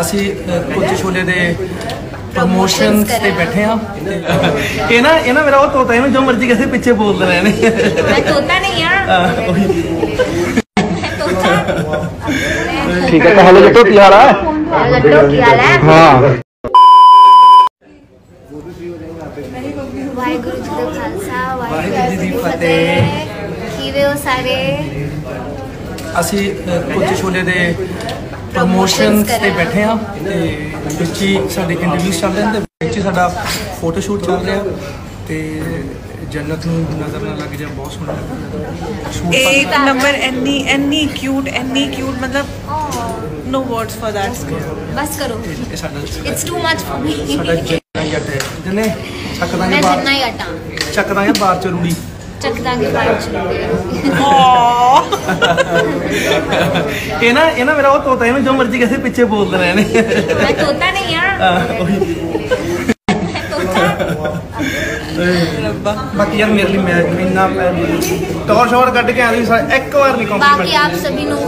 ਅਸੀਂ ਅ, ਕੁਲਚੇ ਛੋਲੇ ਦੇ ਪ੍ਰੋਮੋਸ਼ਨਸ ਤੇ ਬੈਠੇ ਆ ਇਹ ਨਾ ਇਹ ਨਾ ਮੇਰਾ ਉਹ ਤੋਤਾ ਇਹਨੂੰ ਜੋ ਮਰਜ਼ੀ ਕਿਸੇ ਪਿੱਛੇ ਬੋਲਦੇ ਰਹੇ ਨੇ मैं तोता नहीं यार ਹਾਂ, ਉਹੀ। मैं तोता ठीक है तो हेलो जट्टू की हाल है लट्टो की हाल है हाँ ਵਾਹਿਗੁਰੂ ਜੀ ਦਾ ਖਾਲਸਾ ਵਾਹਿਗੁਰੂ ਜੀ ਦੀ ਫਤਿਹ। ਕਿਵੇਂ ਹੋ ਸਾਰੇ ਅਸੀਂ ਕੁਲਚੇ ਛੋਲੇ ਦੇ ਪ੍ਰੋਮੋਸ਼ਨਸ ਤੇ ਬੈਠੇ ਹਾਂ ਤੇ ਵਿੱਚ ਹੀ ਸਾਡੇ ਇੰਟਰਵਿਊ ਚੱਲ ਰਹੇ ਨੇ ਤੇ ਵਿੱਚ ਹੀ ਸਾਡਾ ਫੋਟੋ ਸ਼ੂਟ ਚੱਲ ਰਿਹਾ ਤੇ ਜੰਨਤ ਨੂੰ ਨਜ਼ਰ ਨਾ ਲੱਗ ਜਾ ਬਹੁਤ ਸੋਹਣਾ ਲੱਗਦਾ। ਇਹ ਨੰਬਰ ਐਨੀ ਐਨੀ ਕਿਊਟ ਐਨੀ ਕਿਊਟ ਮਤਲਬ ਨੋ ਵਰਡਸ ਫॉर दैट ਬਸ ਕਰੋ। ਇਹ ਸਾਡਾ it's too much for me ਸਾਡਾ ਜੰਨਾ ਹੀ ਅਟਾ ਜੰਨੇ ਚੱਕਦਾ ਹੈ ਬਾਹਰ ਚੱਕਦਾ ਹੈ ਬਾਹਰ ਚ ਰੂੜੀ ਚੱਕਦਾ ਕੇ ਬਾਹਰ ਚੁੱਕੇ ਇਹ ਨਾ ਇਹ ਨਾ ਮੇਰਾ ਉਹ ਤੋਤਾ ਇਹਨੂੰ ਜੋ ਮਰਜ਼ੀ ਕਿਸੇ ਪਿੱਛੇ ਬੋਲਦੇ ਰਹੇ ਨੇ ਮੈਂ ਤੋਤਾ ਨਹੀਂ ਯਾਰ ਹਾਂ, ਉਹੀ। ਮੈਂ ਤੋਤਾ रब्बा ਬਾਕੀ ਯਾਰ ਮੇਰੇ ਲਈ ਮੈਂ ਇੰਨਾ ਟੌਰ ਸ਼ੌਰ ਕੱਢ ਕੇ ਆਂਦੀ ਇੱਕ ਵਾਰ ਨਹੀਂ ਬਾਕੀ ਕੰਪਲੀਮੈਂਟ ਆਪ ਸਭੀ ਨੂੰ